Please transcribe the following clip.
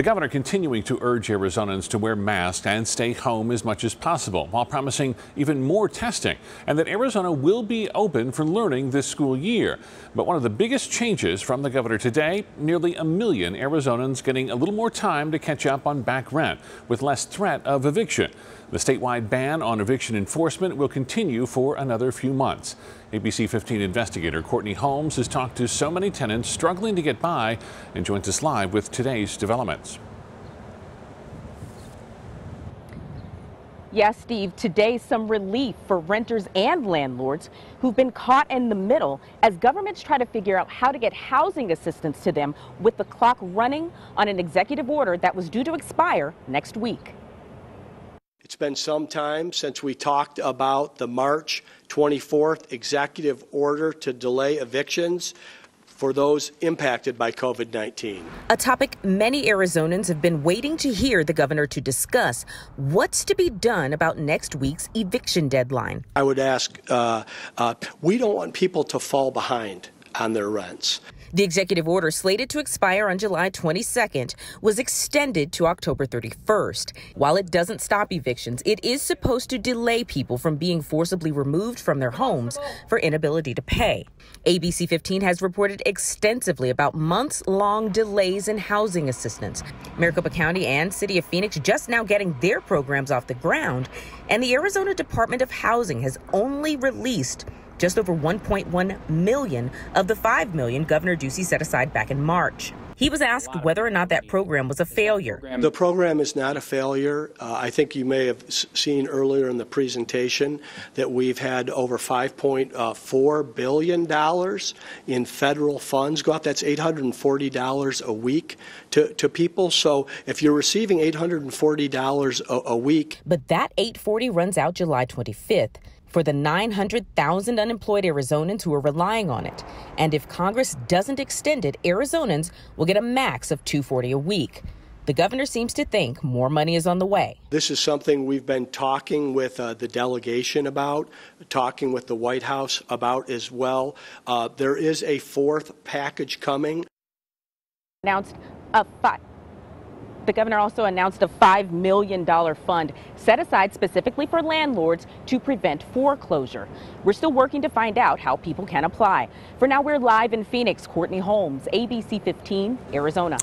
The governor continuing to urge Arizonans to wear masks and stay home as much as possible while promising even more testing and that Arizona will be open for learning this school year. But one of the biggest changes from the governor today, nearly a million Arizonans getting a little more time to catch up on back rent with less threat of eviction. The statewide ban on eviction enforcement will continue for another few months. ABC 15 investigator Courtney Holmes has talked to so many tenants struggling to get by and joins us live with today's developments. Yes, Steve, today some relief for renters and landlords who've been caught in the middle as governments try to figure out how to get housing assistance to them with the clock running on an executive order that was due to expire next week. It's been some time since we talked about the March 24th executive order to delay evictions for those impacted by COVID 19. A topic many Arizonans have been waiting to hear the governor to discuss what's to be done about next week's eviction deadline. I would ask uh, uh, we don't want people to fall behind on their rents. The executive order slated to expire on July 22nd was extended to October 31st. While it doesn't stop evictions, it is supposed to delay people from being forcibly removed from their homes for inability to pay. ABC 15 has reported extensively about months long delays in housing assistance. Maricopa County and City of Phoenix just now getting their programs off the ground, and the Arizona Department of Housing has only released just over 1.1 million of the 5 million Governor Ducey set aside back in March. He was asked whether or not that program was a failure. The program is not a failure. Uh, I think you may have seen earlier in the presentation that we've had over $5.4 billion in federal funds go out. That's $840 a week to, to people. So if you're receiving $840 a, a week. But that 840 runs out July 25th for the 900,000 unemployed Arizonans who are relying on it. And if Congress doesn't extend it, Arizonans will get a max of 240 a week. The governor seems to think more money is on the way. This is something we've been talking with uh, the delegation about, talking with the White House about as well. Uh, there is a fourth package coming. Announced a five the governor also announced a $5 million fund set aside specifically for landlords to prevent foreclosure. We're still working to find out how people can apply. For now, we're live in Phoenix. Courtney Holmes, ABC 15, Arizona.